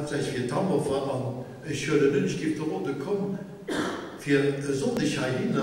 hauptsächlich für Tammerfer an ich höre nicht gibt der Runde kommen für Sonnigkeit hin